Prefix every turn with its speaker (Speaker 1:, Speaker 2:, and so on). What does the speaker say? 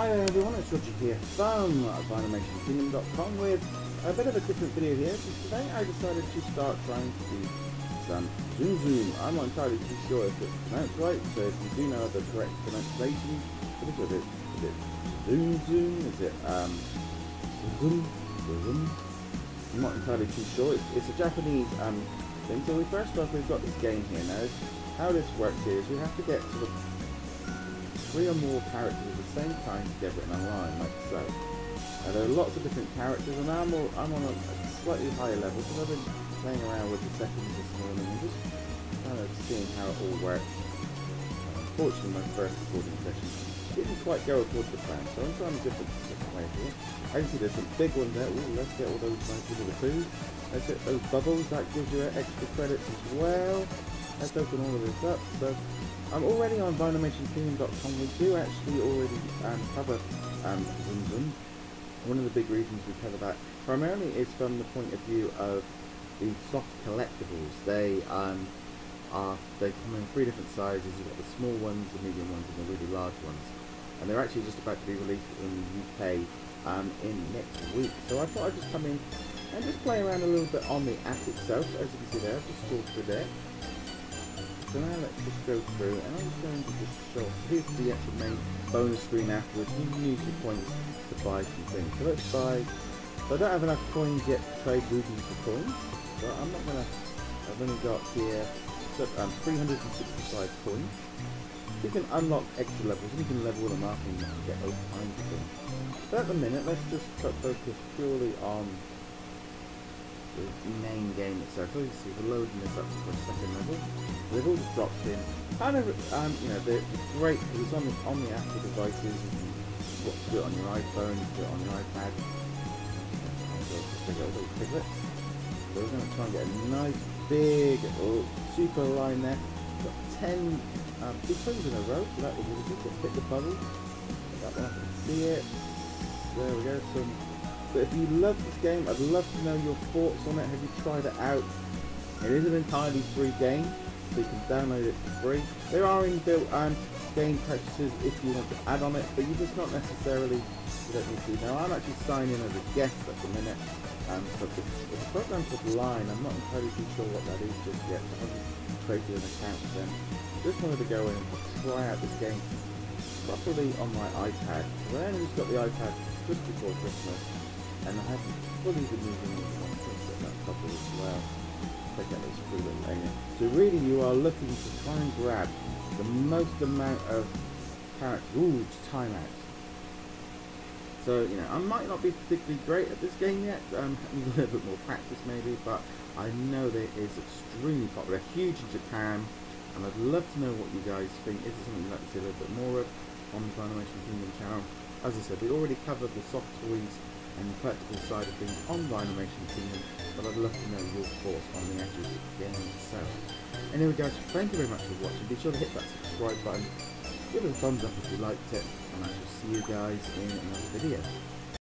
Speaker 1: Hi everyone, it's Roger here from VinylmationKingdom.com with a bit of a different video here. So today I decided to start trying to do some Tsum Tsum. I'm not entirely too sure if it's pronounced right, so if you do know the correct pronunciation, what is it? Is it Zoom Zoom? Is it um Zoom Zoom? I'm not entirely too sure. It's, it's a Japanese um thing. So we first off we've got this game here now. How this works is we have to get sort of three or more characters same time together in a line, like so. Now there are lots of different characters, and I'm, all, I'm on a, a slightly higher level, because I've been playing around with the settings this morning and just kind of seeing how it all works. Unfortunately, my first recording session didn't quite go according to plan, so I'm trying a different, different way here. I see there's some big ones there. Ooh, let's get all those nice little food. Let's hit those bubbles, that gives you extra credits as well. Let's open all of this up. So I'm already on VinylmationKingdom.com. We do actually already um, cover um, Zoom. One of the big reasons we cover that primarily is from the point of view of the soft collectibles. They um, are they come in three different sizes. You've got the small ones, the medium ones, and the really large ones. And they're actually just about to be released in the UK um, in next week. So I thought I'd just come in and just play around a little bit on the app itself. As you can see there, I've just scrolled through there. So now let's just go through and I'm going to just show here's the actual main bonus screen afterwards. You need your points to buy some things. So let's buy so I don't have enough coins yet to trade rubies for coins. So I'm not gonna I've only got here um, 365 coins. You can unlock extra levels and you can level them up and get all kinds of things. But at the minute let's just focus purely on the main game itself. So you see, we're loading this up for a second level. They've all just dropped in. Kind of, um, you know, they're great because it's on the, on the Apple devices. You can do it on your iPhone, you can do it on your iPad. So we're going to try and get a nice big oh, super line there. Got 10 um, things in a row, so that was really good. Hit the bubble. That one I can see it. There we go. Some but if you love this game, I'd love to know your thoughts on it. Have you tried it out? It is an entirely free game, so you can download it for free. There are inbuilt um, game purchases if you want to add on it, but you just not necessarily, you don't need to. Now I'm actually signing in as a guest at the minute, um, so it's, it's a program called Line. I'm not entirely sure what that is just yet. I haven't created an account then. Just wanted to go in and try out this game properly on my iPad. I only just got the iPad just before Christmas and I haven't fully been using it on that couple as well. Check out those free little. So really you are looking to try and grab the most amount of characters. Ooh, timeout. So, you know, I might not be particularly great at this game yet, um, need a little bit more practice maybe, but I know that it is extremely popular, huge in Japan, and I'd love to know what you guys think. Is there something you'd like to see a little bit more of on the Vinylmation Kingdom channel? As I said, we already covered the soft toys and the practical side of things on the Vinylmation Kingdom, but I'd love to know your thoughts on the actual game itself. Anyway guys, thank you very much for watching. Be sure to hit that subscribe button, give it a thumbs up if you liked it, and I shall see you guys in another video.